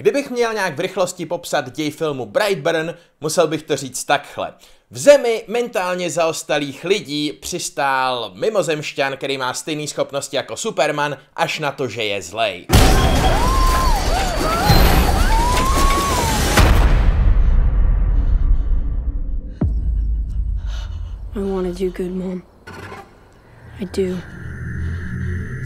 Kdybych měl nějak v rychlosti popsat děj filmu Brightburn, musel bych to říct takhle. V zemi mentálně zaostalých lidí přistál mimozemšťan, který má stejné schopnosti jako Superman, až na to, že je zlej. I wanted you good, Mom. I do.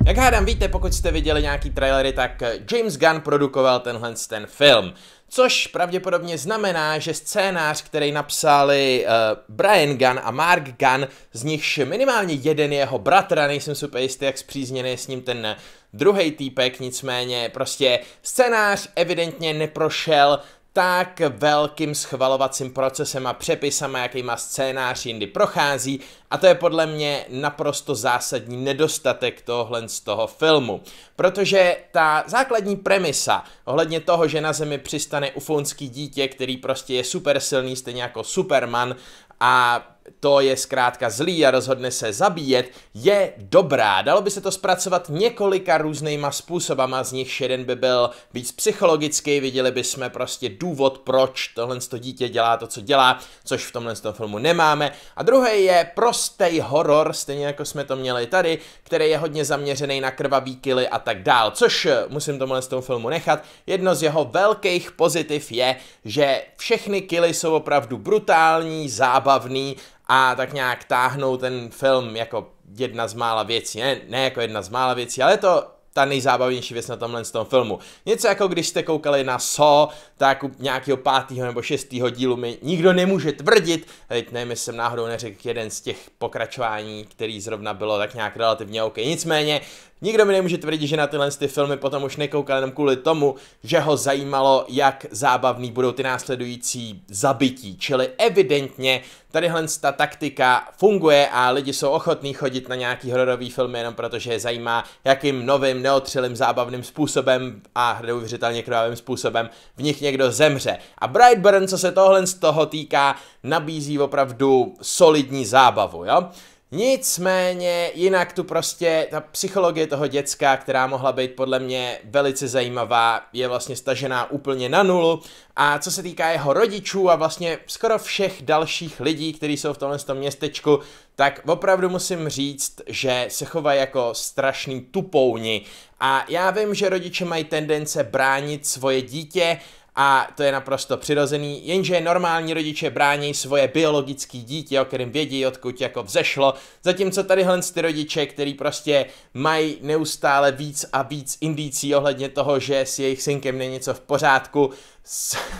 Jak hádám víte, pokud jste viděli nějaký trailery, tak James Gunn produkoval tenhle ten film. Což pravděpodobně znamená, že scénář, který napsali uh, Brian Gunn a Mark Gunn, z nichž minimálně jeden je jeho bratr, a nejsem super jistý, jak zpřízněný je s ním ten druhý týpek, nicméně prostě scénář evidentně neprošel tak velkým schvalovacím procesem a přepisama, jakýma scénář jindy prochází a to je podle mě naprosto zásadní nedostatek tohle z toho filmu. Protože ta základní premisa ohledně toho, že na zemi přistane ufonský dítě, který prostě je super silný, stejně jako Superman a to je zkrátka zlý a rozhodne se zabíjet, je dobrá. Dalo by se to zpracovat několika různýma způsobama, z nich jeden by byl víc psychologický, viděli bychom prostě důvod, proč tohle to dítě dělá to, co dělá, což v tomhle filmu nemáme. A druhý je prostý horor, stejně jako jsme to měli tady, který je hodně zaměřený na krvavý kily a tak dál, což musím tomhle z toho filmu nechat. Jedno z jeho velkých pozitiv je, že všechny kily jsou opravdu brutální, zábavný a tak nějak táhnou ten film jako jedna z mála věcí, ne, ne jako jedna z mála věcí, ale to ta nejzábavnější věc na tomhle z tom filmu. Něco jako když jste koukali na So, tak u nějakého pátého nebo šestého dílu mi nikdo nemůže tvrdit, teď nevím, jestli jsem náhodou neřekl jeden z těch pokračování, který zrovna bylo tak nějak relativně OK. Nicméně, Nikdo mi nemůže tvrdit, že na tyhle ty filmy potom už nekoukal jenom kvůli tomu, že ho zajímalo, jak zábavný budou ty následující zabití. Čili evidentně tadyhle ta taktika funguje a lidi jsou ochotní chodit na nějaký hororový film jenom protože je zajímá, jakým novým, neotřelým, zábavným způsobem a neuvěřitelně krvavým způsobem v nich někdo zemře. A Brightburn, co se tohle z toho týká, nabízí opravdu solidní zábavu, jo? Nicméně jinak tu prostě ta psychologie toho děcka, která mohla být podle mě velice zajímavá, je vlastně stažená úplně na nulu. A co se týká jeho rodičů a vlastně skoro všech dalších lidí, kteří jsou v tomhle tom městečku, tak opravdu musím říct, že se chovají jako strašný tupouni. A já vím, že rodiče mají tendence bránit svoje dítě, a to je naprosto přirozený, jenže normální rodiče brání svoje biologické dítě, o kterém vědí, odkud jako vzešlo, zatímco tadyhle ty rodiče, který prostě mají neustále víc a víc indicí ohledně toho, že s jejich synkem není něco v pořádku,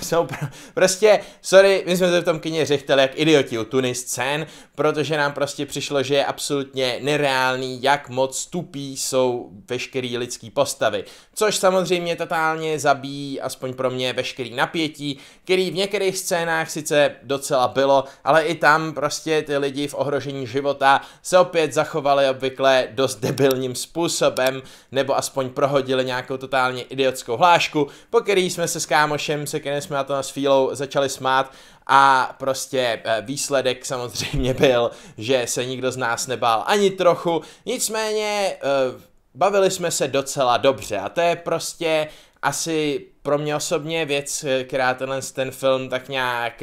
jsou prostě, sorry, my jsme se v tom kyně řechtali jak idioti u tuny scén, protože nám prostě přišlo, že je absolutně nereálný, jak moc tupí jsou veškerý lidský postavy. Což samozřejmě totálně zabíjí, aspoň pro mě, veškerý napětí, který v některých scénách sice docela bylo, ale i tam prostě ty lidi v ohrožení života se opět zachovali obvykle dost debilním způsobem, nebo aspoň prohodili nějakou totálně idiotskou hlášku, po který jsme se s kámošem se kterým jsme na to s Fílou začali smát a prostě eh, výsledek samozřejmě byl, že se nikdo z nás nebál ani trochu, nicméně eh, bavili jsme se docela dobře a to je prostě asi pro mě osobně věc, eh, která tenhle ten film tak nějak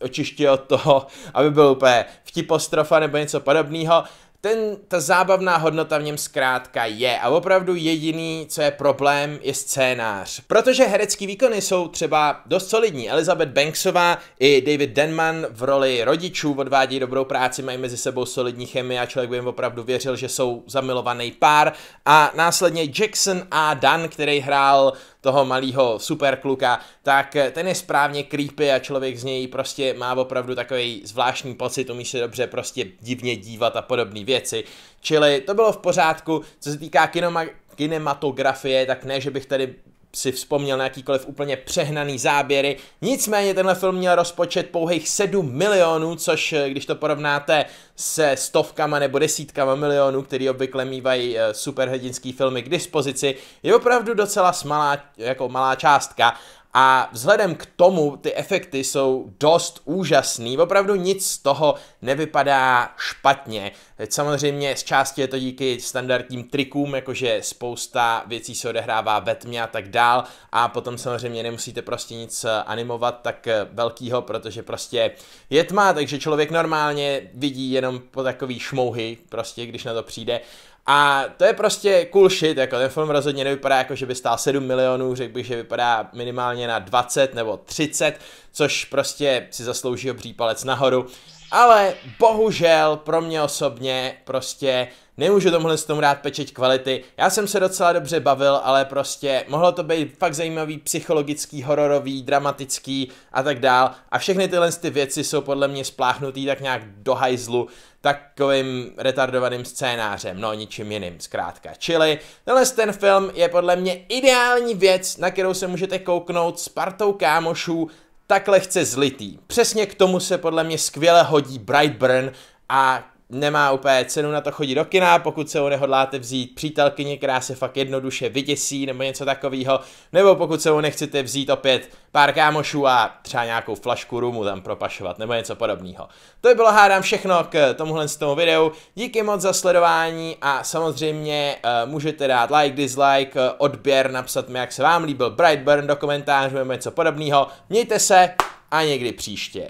očištil od toho, aby byl úplně vtipostrofa nebo něco podobného ten, ta zábavná hodnota v něm zkrátka je a opravdu jediný, co je problém, je scénář. Protože herecký výkony jsou třeba dost solidní. Elizabeth Banksová i David Denman v roli rodičů odvádí dobrou práci, mají mezi sebou solidní chemii a člověk by jim opravdu věřil, že jsou zamilovaný pár. A následně Jackson a Dan, který hrál toho malého superkluka, tak ten je správně creepy a člověk z něj prostě má opravdu takový zvláštní pocit, umí se dobře prostě divně dívat a podobné věci. Čili to bylo v pořádku, co se týká kinoma- kinematografie, tak ne, že bych tady si vzpomněl na jakýkoliv úplně přehnaný záběry. Nicméně tenhle film měl rozpočet pouhých 7 milionů, což eh, když to porovnáte se stovkama nebo desítkama milionů, který obvykle mývají eh, superhrdinský filmy k dispozici, je opravdu docela smalá, jako malá částka. A vzhledem k tomu ty efekty jsou dost úžasný, opravdu nic z toho nevypadá špatně. Teď samozřejmě z části je to díky standardním trikům, jakože spousta věcí se odehrává ve tmě a tak dál. A potom samozřejmě nemusíte prostě nic animovat tak velkýho, protože prostě je tma, takže člověk normálně vidí jenom po takový šmouhy, prostě když na to přijde a to je prostě cool shit, jako ten film rozhodně nevypadá jako, že by stál 7 milionů, řekl bych, že vypadá minimálně na 20 nebo 30, což prostě si zaslouží obří palec nahoru. Ale bohužel pro mě osobně prostě nemůžu tomuhle tomu dát pečeť kvality. Já jsem se docela dobře bavil, ale prostě mohlo to být fakt zajímavý, psychologický, hororový, dramatický a tak dál. A všechny tyhle ty věci jsou podle mě spláchnutý tak nějak do hajzlu takovým retardovaným scénářem, no ničím jiným, zkrátka. Čili tenhle ten film je podle mě ideální věc, na kterou se můžete kouknout s partou kámošů, tak lehce zlitý. Přesně k tomu se podle mě skvěle hodí Brightburn a nemá úplně cenu na to chodit do kina, pokud se ho nehodláte vzít přítelkyni, která se fakt jednoduše vyděsí nebo něco takového, nebo pokud se ho nechcete vzít opět pár kámošů a třeba nějakou flašku rumu tam propašovat nebo něco podobného. To by bylo hádám všechno k tomuhle z tomu videu. Díky moc za sledování a samozřejmě uh, můžete dát like, dislike, odběr, napsat mi, jak se vám líbil Brightburn do komentářů nebo něco podobného. Mějte se a někdy příště.